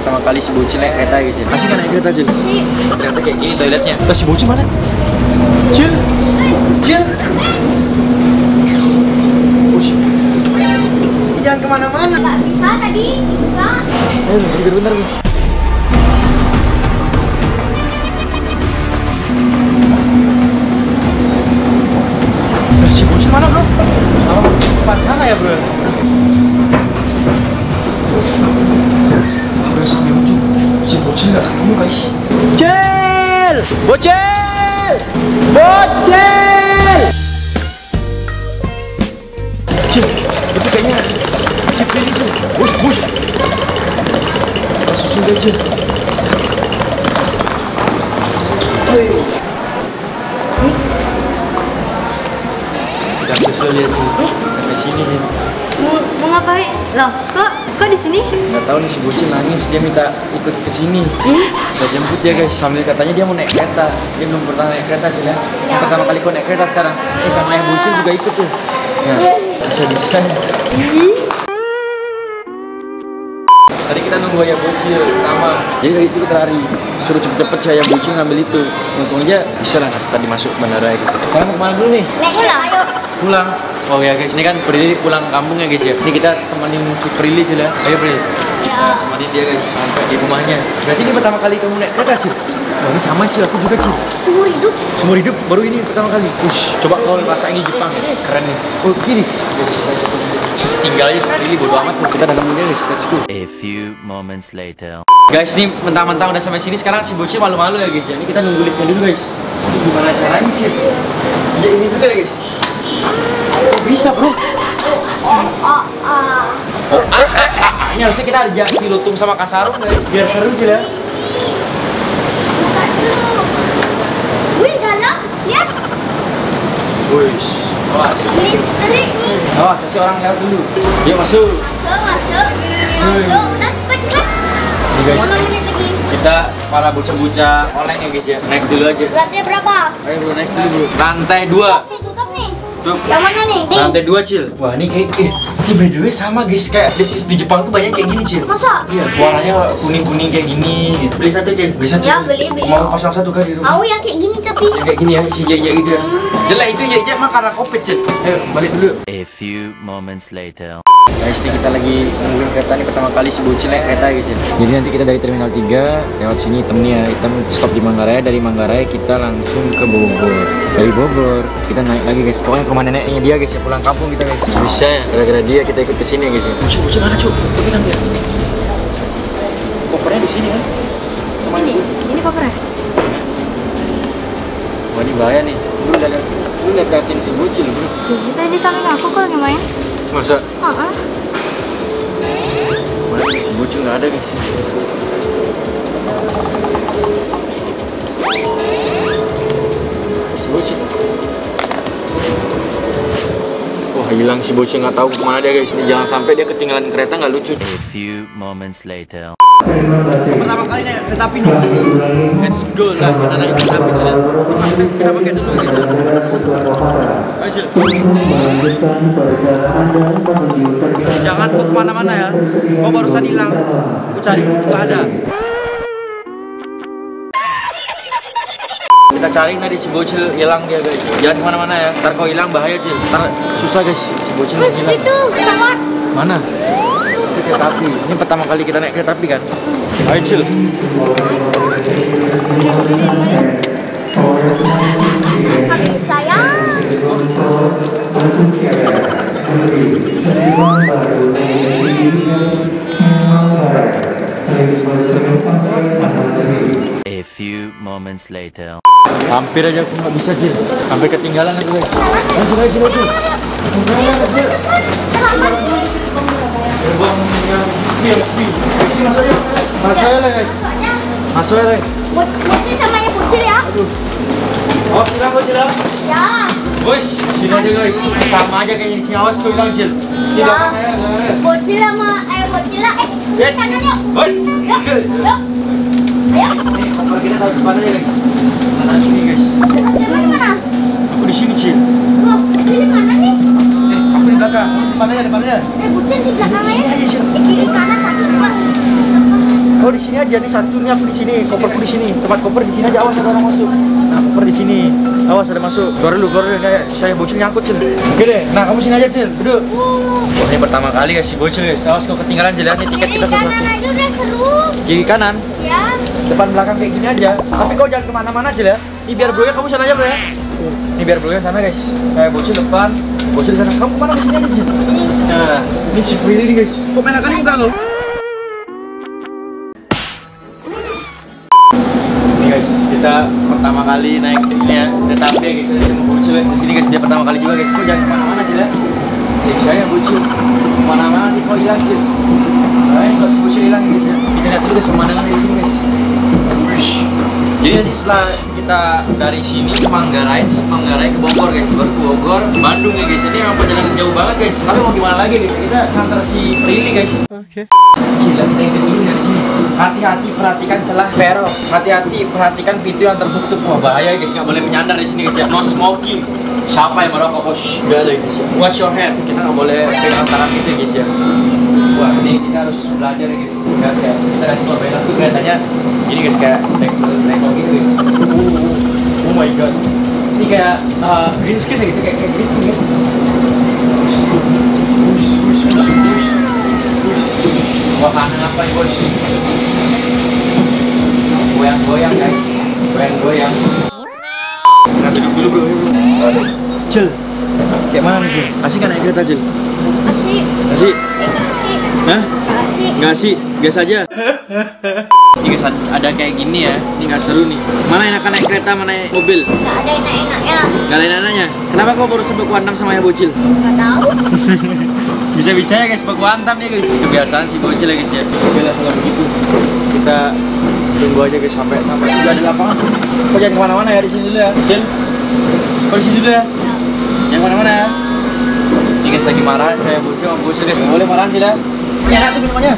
Pertama kali si bocil naik kereta guys ya. Masih kan naik kereta Cil? Sih. Ternyata kayak gini toiletnya. Lah si bocil mana? Cil, Cil. Ush. Jangan ke mana-mana. Nggak bisa tadi dibuka. Ayo, bentar bentar. bentar. Lah si bocil mana bro? Oh, depan sana ya bro. Udah sampai ujung. Si bocil nggak ketemu guys. Bocil! Bocil! Bocil! Cil, itu kayaknya si Prilly Cil. Bus, bus. Kita susul dia Cil. Loh, kok kok di sini? Nggak tahu nih si bocil nangis dia minta ikut ke sini. Ih, Kita jemput dia guys sambil katanya dia mau naik kereta. Dia belum pernah naik kereta Cil ya. Pertama kali kau naik kereta sekarang. Eh sama yang bocil juga ikut tuh. Ya, bisa bisa. Tadi kita nunggu ayah bocil lama. Jadi dari itu kita lari. Suruh cepet-cepet si ayah bocil ngambil itu. Untung aja bisa lah tadi masuk bandara gitu. Sekarang mau ke mana dulu nih? pulang. Pulang. Oh ya guys, ini kan Prilly pulang kampung ya guys ya. Ini kita temenin si Prilly Cil ya. Ayo Prilly. Ya. Temenin dia guys sampai di rumahnya. Berarti ini pertama kali kamu naik kereta Cil? Oh ini sama Cil, aku juga Cil. Seumur hidup. Seumur hidup baru ini pertama kali. Ush, coba kau rasain di Jepang ya. Keren nih. Oh kiri. Guys, tinggal aja Prilly bodo amat tuh. Kita datang dia guys. Let's go. A few moments later. Guys, ini mentang-mentang udah sampai sini sekarang si bocil malu-malu ya guys ya. Ini kita nunggu liftnya dulu guys. Ini gimana caranya Cil? Ya ini juga ya guys. Oh, bisa bro. Ini harusnya kita ajak si Lutung sama Kasarung guys. Biar seru Cil ya. Buka dulu. Wih, dalam. Lihat. Wih. Awas. Nih. Awas, kasih orang lewat dulu. Yuk masuk. Tuh, masuk. Masuk. Udah, cepet, cepet. Nih guys. Kita para bocah-bocah oleng ya guys ya. Naik dulu aja. Lantai berapa? Ayo bro, naik dulu bro. Lantai 2. Tuh. Yang mana nih? Lantai 2 Cil. Wah, ini kayak eh, ini by the way sama guys kayak di, di Jepang tuh banyak kayak gini Cil. Masa? Iya, warnanya kuning-kuning kayak gini. Beli satu Cil. Beli satu. Ya, beli, beli. Mau pasang satu kali di rumah. Mau yang kayak gini tapi. Yang kayak gini ya, si jejak gitu ya. Jelek itu jejak mah karena kopet Cil. Ayo, balik dulu. A few moments later. Guys, ini kita lagi nungguin kereta nih pertama kali si bocil naik kereta guys ya. Jadi nanti kita dari terminal 3 lewat sini temennya kita stop di Manggarai dari Manggarai kita langsung ke Bogor. Dari Bogor kita naik lagi guys. Pokoknya ke rumah neneknya dia guys ya pulang kampung kita guys. Bisa ya gara-gara dia kita ikut ke sini guys ya. Bocil bocil mana cuy? Coba bilang dia. Kopernya di sini kan? Sama Ini, ini kopernya. Wah ini bahaya nih. Lu udah lihat lu udah liatin si bocil bro. Kita di samping aku kok lagi main. Masa? Heeh. Mana sih, si bocil nggak ada guys. Si bocil. Wah hilang si bocil nggak tahu ke mana dia guys. Ini jangan sampai dia ketinggalan kereta nggak lucu. A few moments later. Pertama kali naik kereta api nih. Let's go lah kita naik kereta api jalan. Kita pakai dulu gitu. Jangan ke ke mana-mana ya. Kau barusan hilang. Aku cari nggak ada. Kita cari tadi si bocil hilang dia guys. Jangan ke mana-mana ya. Ntar kau hilang bahaya Cil. Ntar susah guys. Si bocil hilang. itu pesawat. Mana? Itu kereta api. Ini pertama kali kita naik kereta api kan? Ayo Cil. A few moments later. Hampir aja aku nggak bisa Cil. Hampir ketinggalan aku guys. Cil. Selamat. Gerbang yang yang sepi. Sini masuk aja lah guys. Masuk guys. bot- bocil sama yang ya. Aduh. Oh, kau silang. Ya. Wes, sini aja guys. Sama aja kayaknya di sini awas kau hilang Cil. Di Ya. Bocil sama eh bocil. Eh, Ya. kanan yuk. Yuk. Yuk. Ayo. Nih, kita taruh depan aja guys. Kanan sini guys. Teman mana? Aku di sini Cil. Loh, bocil di mana nih? Eh, aku di belakang. Depan aja, depan aja. Eh, bocil di belakang aja. Ayo Cil. Eh, kiri kanan satu dua. Kau di sini aja nih satu nih aku di sini, koperku di sini. Tempat koper di sini aja awas ada orang masuk. Nah, koper di sini. Awas ada masuk. Keluar dulu, keluar dulu. Kayak saya bocil nyangkut, Cil. Oke deh. Nah, kamu sini aja, Cil. Duduk. Wah, ini pertama kali guys si bocil guys. Awas kau ketinggalan ya. Ini tiket kita satu-satu. aja udah seru. Kiri kanan, Ya. depan belakang kayak gini aja. Tapi kau jangan ke mana-mana Cil ya. Ini biar bro kamu sana aja bro ya. Ini biar bro sana guys. Kayak bocil depan, bocil sana. Kamu ke mana ke sini aja, Cil? Nah, ini si Prilly nih guys. Kok main akan muka lo? Kita pertama kali naik ini ya, kereta api ya guys. Saya sama bocil guys. Di sini guys dia pertama kali juga guys. Kau jangan ke mana-mana Cil ya. Saya saya bocil. Ke mana-mana nanti kau hilang. Nah, ini kalau si bocil hilang guys ya. Kita lihat dulu guys pemandangan di sini guys. Jadi setelah kita dari sini ke Manggarai, terus Manggarai ke Bogor guys, baru ke Bogor, Bandung ya guys. Ini memang perjalanan jauh banget guys. Tapi mau gimana lagi guys? Kita antar si Prilly guys. Oke. Gila, kita ikutin dulu dari sini. Hati-hati perhatikan celah pero. Hati-hati perhatikan pintu yang tertutup. Wah bahaya guys, nggak boleh menyandar di sini guys ya. No smoking. Siapa yang merokok bos? Gak ada guys ya. Wash your hand. Kita nggak boleh pegang tangan gitu guys ya. Wah ini kita harus belajar ya guys. Kita dari keluar banyak tuh kelihatannya ini guys kayak rekor gitu guys. My god. Ini kayak uh, green screen ya guys, kayak, kayak green screen guys. Wush, wush, wush, wush, wush. Wah kangen apa nih bos? Goyang-goyang guys, goyang-goyang. Nah duduk dulu bro. Cil, kayak mana Cil? Asik kan naik kereta Cil? Asik. Asik? Asik. Hah? Asik. Nggak sih, gas aja. Ini ada kayak gini ya. Ini nggak seru nih. Mana enakan naik kereta, mana naik mobil? Gak ada enak-enaknya. Gak lain anaknya. Kenapa kau baru sebut kuantam sama ya bocil? Gak tahu. Bisa-bisa ya guys, baku hantam ya guys. Kebiasaan si bocil ya guys ya. Oke lah kalau begitu. Kita tunggu aja guys sampai sampai juga ada lapangan. Kau jangan ke mana-mana ya di sini dulu ya. Cil, kau di sini dulu ya. Jangan ke mana-mana ya. Ini guys lagi marah, saya bocil bocil guys. Nggak boleh marah Cil ya. Ini enak tuh minumannya.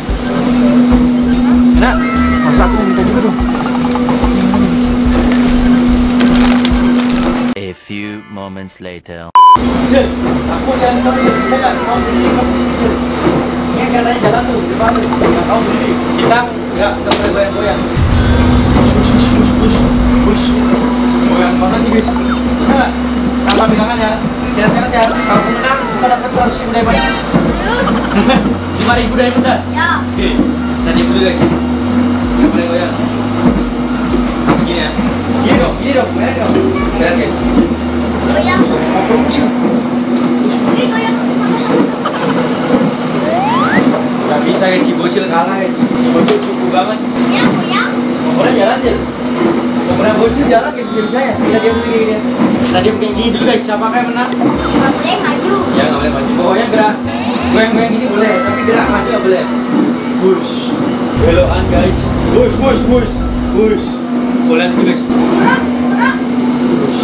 Enak. Masa aku minta juga dong. A few moments later. Cil, aku jalan sama Cil. Bisa nggak? Pas di sini Cil. Ini katanya jalan tuh, depan tuh. Nggak kau berdiri. Kita nggak nggak boleh goyang-goyang. Push, push, push, push, push, push. Goyang banget nih guys. Bisa nggak? Tanpa pegangan ya. Kita sekarang sehat. Kalau menang, kita dapat seratus ribu diamond. Lima ribu diamond dah. Ya. Oke, kita diam dulu guys. Boleh goyang. Harus gini ya. Gini dong, gini dong. Beres dong. Beres guys. Goyang. Mau goyang. Gak bisa guys, si bocil kalah guys Si bocil cukup banget Ya, goyang. Pokoknya jalan aja Pokoknya bocil jalan guys, jadi saya Kita diam dulu kayak gini Kita diam kayak gini dulu guys, siapa yang menang? Boleh. Ya nggak boleh maju. Pokoknya gerak. Goyang-goyang gini boleh, tapi gerak maju nggak boleh. Push. Belokan guys. Push, push, push. Push. Boleh dulu guys. Push.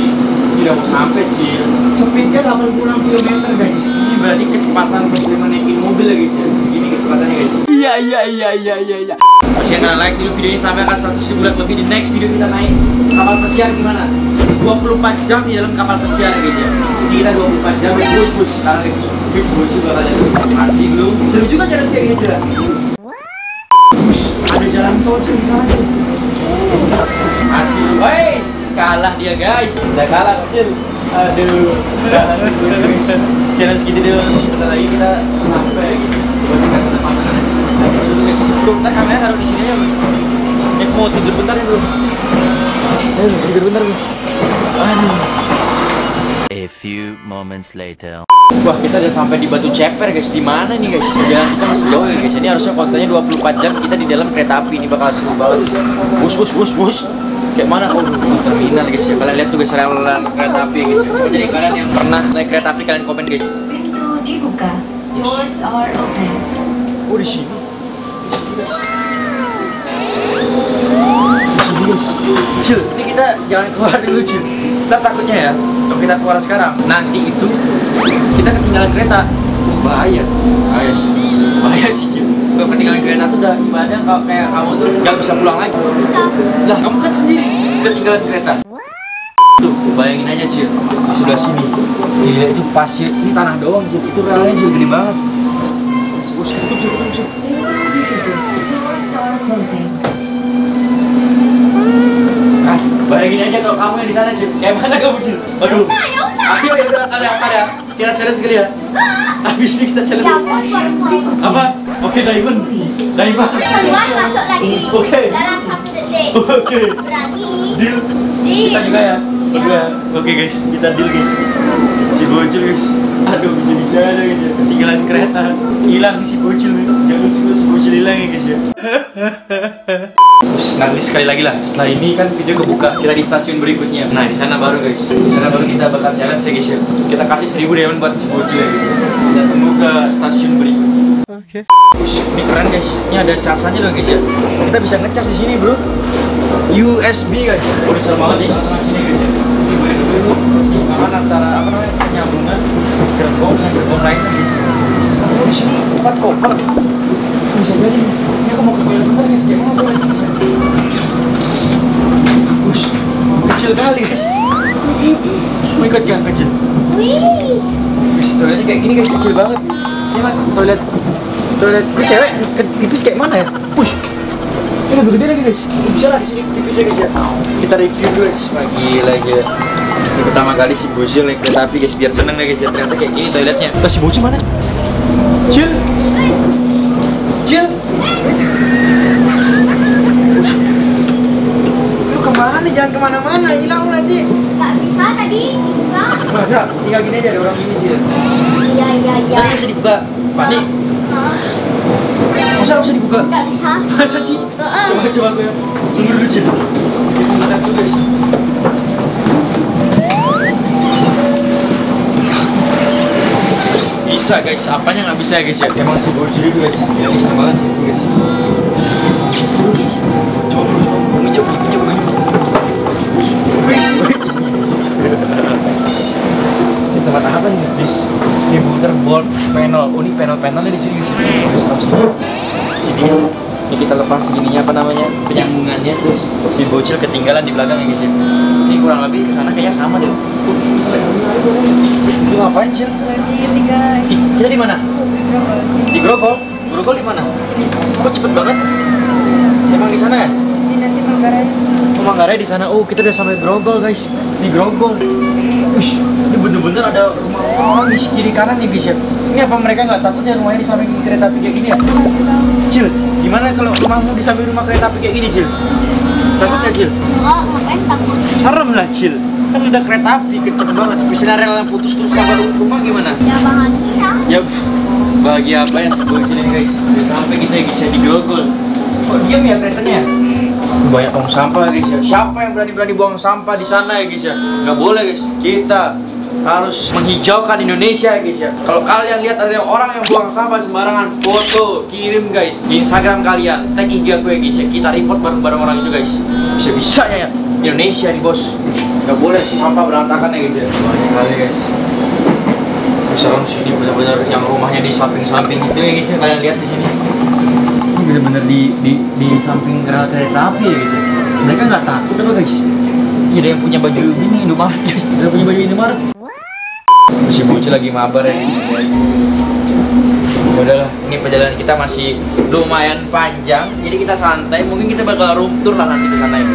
Tidak mau sampai Cil. Speednya 86 km guys. Ini berarti kecepatan pas dia naikin mobil ya guys ya. Segini kecepatannya guys. Iya iya iya iya iya iya. Pastikan kalian like dulu video ini. Sampai akan 100 ribu like lebih di next video kita naik. Kapal pesiar gimana? 24 jam di dalam kapal pesiar ya guys ya. Ini kita 24 jam push push sekarang guys fix push juga kalian Masih belum. Seru juga jalan kayak gini jalan Push ada jalan tol cuy sana Masih Wes kalah dia guys. Udah kalah kecil Aduh kalah si Bro, guys. Challenge gini dulu Sebentar lagi kita sampai gitu Coba tinggal ke aja Ayo dulu guys Bro, ntar kamera taruh di sini Ini aku mau tidur bentar ya bro Ayo tidur bentar bro Aduh A few moments later. Wah kita udah sampai di Batu Ceper guys di mana nih guys? Jalan kita masih jauh ya guys. Ini harusnya kontennya 24 jam kita di dalam kereta api ini bakal seru banget. Bus bus bus bus. Kayak mana? Oh terminal guys ya. Kalian lihat tuh guys rel kereta api guys. Ya. Jadi kalian yang pernah naik kereta api kalian komen guys. Pintu dibuka. Doors are open. Oh di sini. Di sini guys. Di sini guys. Cil, ini kita jangan keluar dulu Cil. Kita takutnya ya. Kalau kita keluar sekarang, nanti itu kita ketinggalan kereta. Oh, bahaya. Bahaya sih. Bahaya sih. Kalau ketinggalan kereta tuh udah ibaratnya kalau kayak kamu tuh nggak bisa pulang lagi. Bisa. Lah, kamu kan sendiri ketinggalan kereta. Tuh, bayangin aja Cil, di sebelah sini. Gila itu pasir, ini tanah doang Cil. Itu relnya Cil gede banget. Cil. Ah, bayangin aja kalau kamu yang di sana, Cil. Kayak mana kamu, Cil? Aduh. Ayo, ya udah, ada apa ya? Kita challenge sekali ya. Habis ini kita challenge. Apa? Oke, Diamond. Diamond. Masuk lagi Oke. dalam satu detik. Oke. Berani. Deal. Deal. Kita juga ya. Berdua. Oke, guys. Kita deal, guys. Si bocil, guys. Aduh, bisa-bisa ada, guys. ya. Ketinggalan kereta. Hilang si bocil, nih. Lucu, si bocil hilang ya, guys ya. Nanti sekali lagi lah. Setelah ini kan video kebuka. Kita di stasiun berikutnya. Nah, di sana baru, guys. Di sana baru kita bakal challenge ya, guys ya. Kita kasih seribu diamond buat si bocil ya, guys. Kita tunggu ke stasiun berikutnya. Oke. Ini keren guys. Ini ada casannya loh guys ya. Kita bisa ngecas di sini bro. USB guys. Oh, bisa banget di tengah sini guys ya. Ini boleh dulu antara apa namanya penyambungan gerbong dengan gerbong lainnya guys. Sama di sini tempat koper. Bisa jadi. Kecil kali guys. Mau ikut gak kecil? Wih. Toiletnya kayak gini guys, kecil banget. Ini mah toilet toilet ini cewek ke- pipis kayak mana ya? Push. Ini lebih gede lagi guys. Bisa lah di sini pipisnya guys ya. Kita review guys. Wah gila gila. Ini pertama kali si Bocil naik kereta api guys biar seneng ya guys ya. Ternyata kayak gini toiletnya. Terus si Bocil mana? Cil. Push. Lu ke mana nih? Jangan ke mana-mana. Hilang nanti. Gak bisa tadi dibuka. Masa? Tinggal gini aja ada orang gini Cil. Iya iya iya. Tadi bisa dibuka. Panik. Masa bisa dibuka? Gak bisa. Masa sih? Heeh. Coba coba aku ya. Tunggu dulu Cil. Tes dulu guys. Bisa guys, apanya nggak bisa ya guys ya? Emang si itu guys, nggak bisa banget sih, guys. Oh ini panel-panelnya di sini. Terus sih? Ini ini kita lepas gininya apa namanya penyambungannya terus si bocil ketinggalan di belakang ya guys ya. Ini kurang lebih ke sana kayaknya sama deh. Lu ngapain? Lagi tiga Kita di mana? Di Grogol. Grogol di mana? Kok cepet banget? Emang di sana ya? Ini nanti Manggarai. Manggarai di sana. Oh kita udah sampai Grogol guys. Di Grogol. Ush, ini bener-bener ada rumah orang di kiri kanan nih guys ya. Ini apa mereka nggak takut ya rumahnya di samping kereta api kayak gini ya? Cil, gimana kalau rumahmu di samping rumah kereta api kayak gini Cil? Takut ya Cil? Oh, ngapain takut? Serem lah Cil. Kan udah kereta api kenceng banget. Misalnya rel yang putus terus nabrak rumah gimana? Ya bahagia. Ya bahagia apa ya si bocil ini guys Udah sampai kita guys ya di Grogol Kok diam ya keretanya? Banyak tong sampah guys ya. Siapa yang berani-berani buang sampah di sana ya guys ya? Gak boleh guys. Kita harus menghijaukan Indonesia ya guys ya. Kalau kalian lihat ada orang yang buang sampah sembarangan Foto, kirim guys Di Instagram kalian. Tag IG aku ya guys ya. Kita report bareng-bareng orang itu guys. Bisa-bisanya ya. Indonesia nih bos. Gak boleh sih sampah berantakan ya guys ya. Banyak kali guys. Serem sini benar-benar yang rumahnya di samping-samping itu ya guys ya. Kalian lihat di sini ini benar-benar di di di samping rel kereta api ya guys ya mereka nggak takut apa guys? Ini ada yang punya baju ini Indomaret guys. Ada yang punya baju Indomaret. Si bocil lagi mabar ya Ya udahlah ini perjalanan kita masih lumayan panjang. Jadi kita santai mungkin kita bakal room tour lah nanti ke sana ya.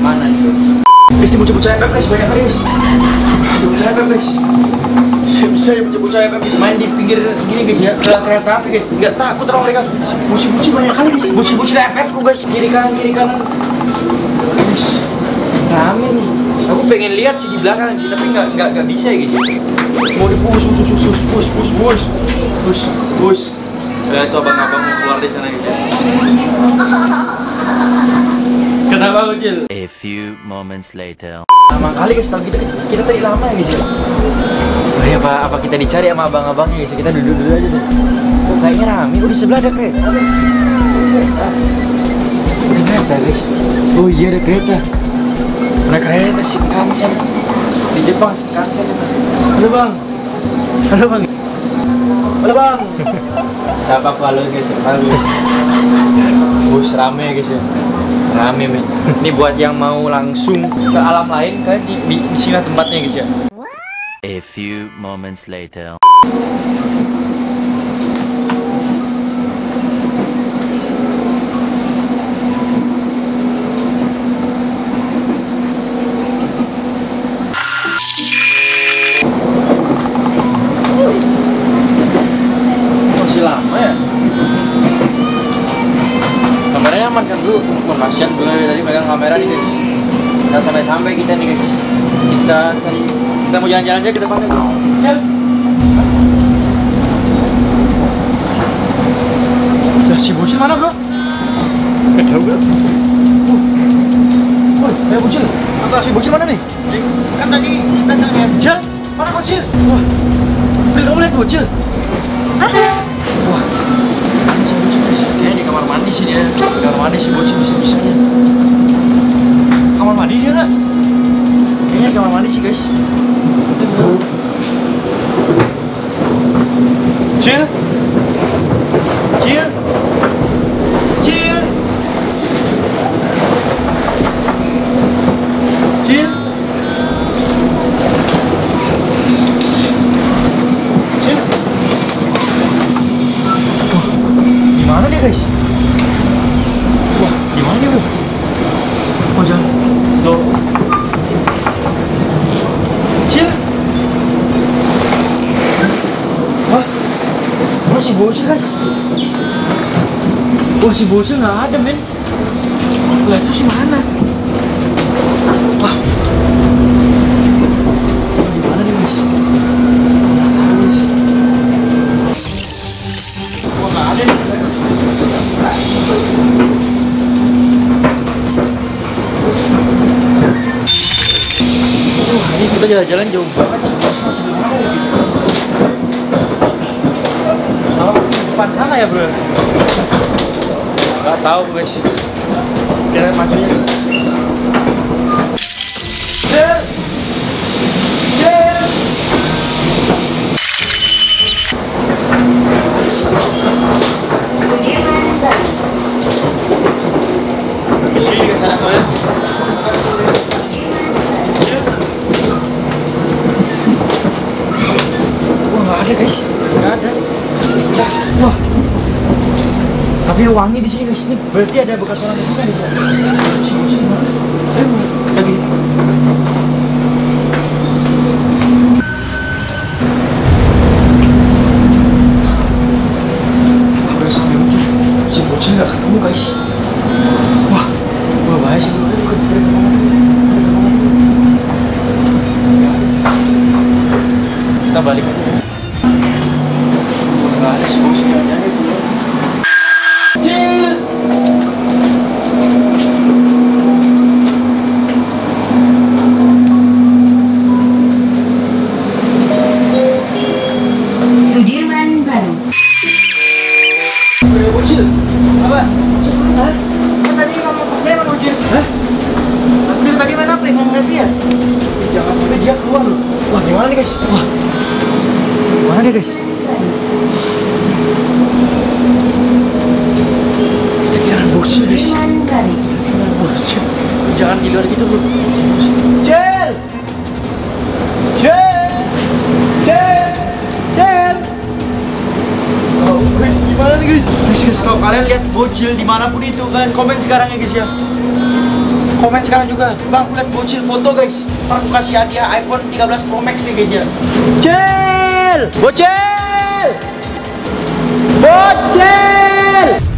Mana nih guys Ini bocah-bocah FF guys, banyak kali guys Bocah-bocah FF guys bisa ya bocah-bocah FF main di pinggir gini guys ya. Rel kereta api guys. Nggak takut orang mereka. Bocil-bocil banyak kali guys. Bocil-bocil FF ku guys. Kiri kanan kiri kanan. Guys rame nih. Aku pengen lihat sih di belakang sih tapi nggak nggak nggak bisa ya guys ya. Mau di push push push push push push push. Push push. Ya itu abang-abang keluar di sana guys ya. Kenapa bocil A few moments later. lama kali guys tahu kita kita tadi lama ya guys ya? Ini apa apa kita dicari sama abang-abangnya guys kita duduk dulu aja deh. Kok kayaknya rame? Kok di sebelah ada kereta. Ada kereta guys. Oh iya ada kereta. Ada kereta Shinkansen di Jepang Shinkansen itu halo bang. Halo bang. Halo bang. Apa apa halo guys. Halo. Bus rame ya guys ya rame ini buat yang mau langsung ke alam lain kalian di, di, di sini tempatnya guys ya A few moments later. Sampai-sampai kita nih guys. Kita cari Kita mau jalan-jalan aja ke depannya bro. Cel Lah si bocil mana bro? Gak tau bro. Woi, eh bocil. Apa si bocil mana nih? Kan tadi kita lihat Cel, mana bocil? Wah. Cel, kamu lihat bocil? Wah. Si bocil Kayaknya di kamar mandi sih dia Di kamar mandi si bocil bisa-bisanya Kamar mandi dia nggak? Kayaknya kamar mandi sih guys Eh, bro. Cil Cil Cil Cil Cil Wah, di mana dia guys? Wah, di mana dia bro? Oh jangan, tuh. Cil. Wah, wah si bocil guys. Si bocil nggak ada men. Lah itu si mana? Wah. Di mana nih guys. Wah ini kita jalan-jalan jauh banget. Depan sana ya bro? Gak tahu guys. Kita majunya. Toilet. Jel. Wah ada guys, nggak ada. Wah, Tapi wangi di sini guys. Ini berarti ada bekas orang di sini di. Sini, sini, kalian lihat bocil di mana pun itu kalian komen sekarang ya guys ya. Komen sekarang juga. Bang, lihat bocil foto guys. Aku kasih hadiah iPhone 13 Pro Max ya guys ya. Cel! Bocil! Bocil!